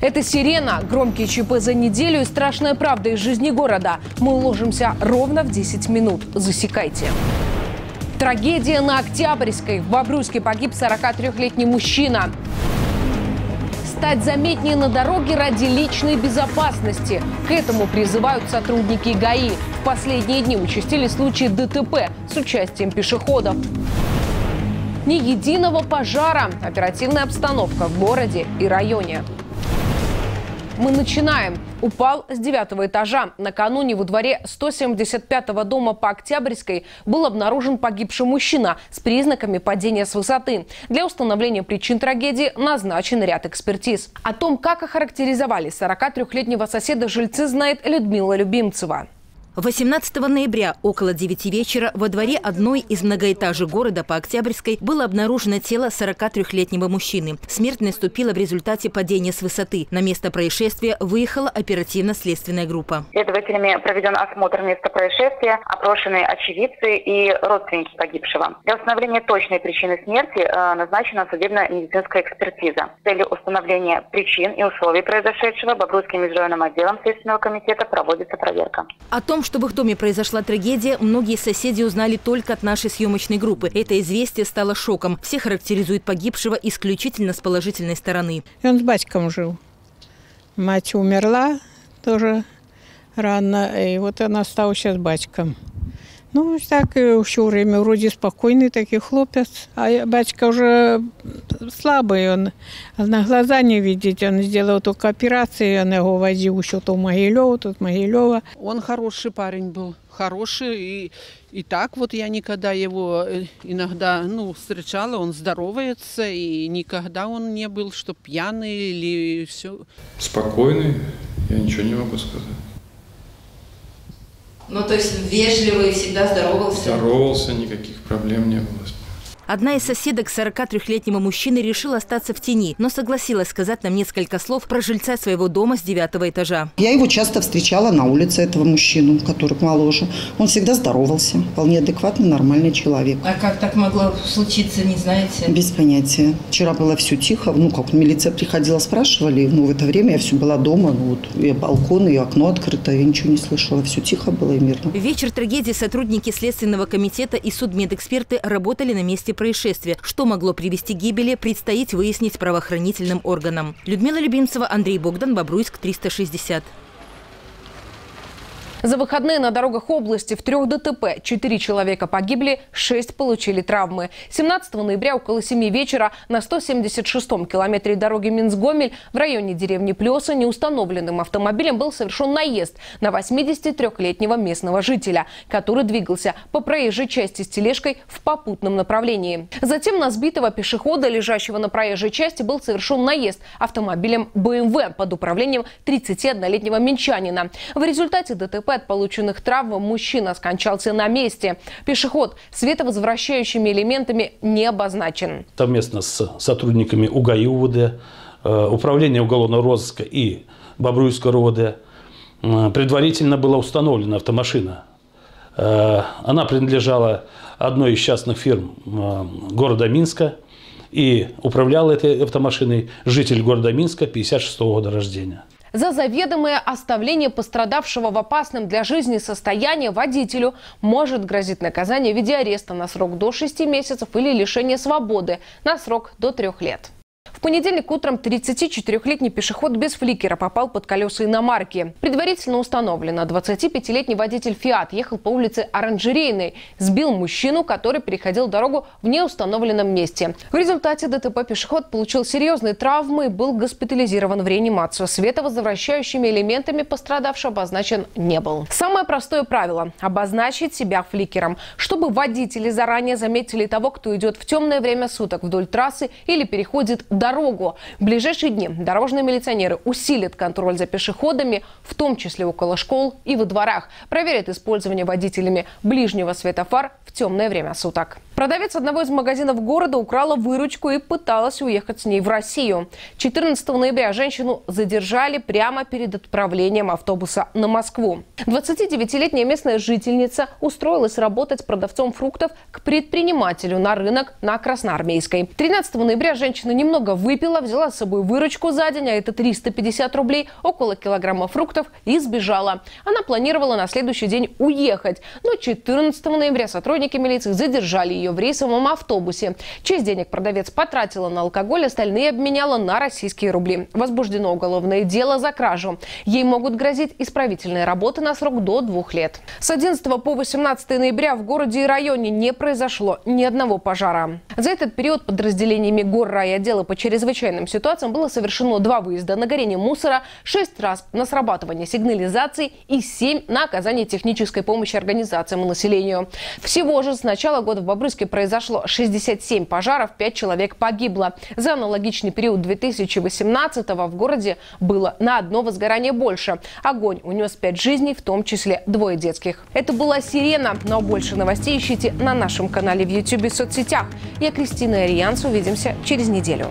Это «Сирена», громкие ЧП за неделю и страшная правда из жизни города. Мы уложимся ровно в 10 минут. Засекайте. Трагедия на Октябрьской. В Бобруйске погиб 43-летний мужчина. Стать заметнее на дороге ради личной безопасности. К этому призывают сотрудники ГАИ. В последние дни участились случаи ДТП с участием пешеходов. Ни единого пожара. Оперативная обстановка в городе и районе. Мы начинаем. Упал с девятого этажа. Накануне во дворе 175-го дома по Октябрьской был обнаружен погибший мужчина с признаками падения с высоты. Для установления причин трагедии назначен ряд экспертиз. О том, как охарактеризовали 43-летнего соседа жильцы, знает Людмила Любимцева. 18 ноября около 9 вечера во дворе одной из многоэтажек города по Октябрьской было обнаружено тело 43-летнего мужчины. Смерть наступила в результате падения с высоты. На место происшествия выехала оперативно-следственная группа. Следователями проведен осмотр места происшествия, опрошены очевидцы и родственники погибшего. Для установления точной причины смерти э, назначена судебно-медицинская экспертиза. С целью установления причин и условий произошедшего Бобруйским межрайонным отделом Следственного комитета проводится проверка. О том, что в доме произошла трагедия, многие соседи узнали только от нашей съемочной группы. Это известие стало шоком. Все характеризуют погибшего исключительно с положительной стороны. И он с батьком жил. Мать умерла тоже рано, и вот он остался сейчас батьком. Ну, так все время вроде спокойный такой хлопец. А батька уже слабый, он на глаза не видит. Он сделал только операции, он его возил еще то в Могилево, тут Могилево. Он хороший парень был, хороший. И, и так вот я никогда его э, иногда, ну, встречала, он здоровается, и никогда он не был, что пьяный или все. Спокойный, я ничего не могу сказать. Ну, то есть вежливый, всегда здоровался? Здоровался, никаких проблем не было. Одна из соседок 43-летнего мужчины решила остаться в тени, но согласилась сказать нам несколько слов про жильца своего дома с девятого этажа. Я его часто встречала на улице, этого мужчину, который моложе. Он всегда здоровался, вполне адекватный, нормальный человек. А как так могло случиться, не знаете? Без понятия. Вчера было все тихо, ну как, милиция приходила, спрашивали, ну в это время я все была дома, ну вот и балкон, и окно открыто, я ничего не слышала, все тихо было и мирно. Вечер трагедии сотрудники Следственного комитета и судмедэксперты работали на месте происшествия. Что могло привести к гибели, предстоит выяснить правоохранительным органам. Людмила Любимцева, Андрей Богдан, Бобруйск, 360. За выходные на дорогах области в трех ДТП четыре человека погибли, шесть получили травмы. 17 ноября около 7 вечера на 176-м километре дороги Минск-Гомель в районе деревни Плеса неустановленным автомобилем был совершен наезд на 83-летнего местного жителя, который двигался по проезжей части с тележкой в попутном направлении. Затем на сбитого пешехода, лежащего на проезжей части, был совершен наезд автомобилем БМВ под управлением 31-летнего минчанина. В результате ДТП ДТП от полученных травм мужчина скончался на месте. Пешеход световозвращающими элементами не обозначен. Совместно с сотрудниками УГАИ УВД, э, Управления уголовного розыска и Бобруйского РОВД э, предварительно была установлена автомашина. Э, она принадлежала одной из частных фирм города Минска и управлял этой автомашиной житель города Минска 56 -го года рождения. За заведомое оставление пострадавшего в опасном для жизни состоянии водителю может грозить наказание в виде ареста на срок до 6 месяцев или лишения свободы на срок до 3 лет. В понедельник утром 34-летний пешеход без фликера попал под колеса иномарки. Предварительно установлено, 25-летний водитель «Фиат» ехал по улице Оранжерейной, сбил мужчину, который переходил дорогу в неустановленном месте. В результате ДТП пешеход получил серьезные травмы и был госпитализирован в реанимацию. Световозвращающими элементами пострадавший обозначен не был. Самое простое правило – обозначить себя фликером, чтобы водители заранее заметили того, кто идет в темное время суток вдоль трассы или переходит дорогу. В ближайшие дни дорожные милиционеры усилят контроль за пешеходами, в том числе около школ и во дворах. Проверят использование водителями ближнего светофар в темное время суток. Продавец одного из магазинов города украла выручку и пыталась уехать с ней в Россию. 14 ноября женщину задержали прямо перед отправлением автобуса на Москву. 29-летняя местная жительница устроилась работать продавцом фруктов к предпринимателю на рынок на Красноармейской. 13 ноября женщина немного выпила, взяла с собой выручку за день, а это 350 рублей, около килограмма фруктов и сбежала. Она планировала на следующий день уехать, но 14 ноября сотрудники милиции задержали ее в рейсовом автобусе. Часть денег продавец потратила на алкоголь, остальные обменяла на российские рубли. Возбуждено уголовное дело за кражу. Ей могут грозить исправительные работы на срок до двух лет. С 11 по 18 ноября в городе и районе не произошло ни одного пожара. За этот период подразделениями гор отдела по чрезвычайным ситуациям было совершено два выезда на горение мусора, шесть раз на срабатывание сигнализации и семь на оказание технической помощи организациям и населению. Всего же с начала года в Бобруйске произошло 67 пожаров, 5 человек погибло. За аналогичный период 2018 в городе было на одно возгорание больше. Огонь унес 5 жизней, в том числе двое детских. Это была «Сирена», но больше новостей ищите на нашем канале в YouTube и соцсетях. Я Кристина Ариянс. Увидимся через неделю.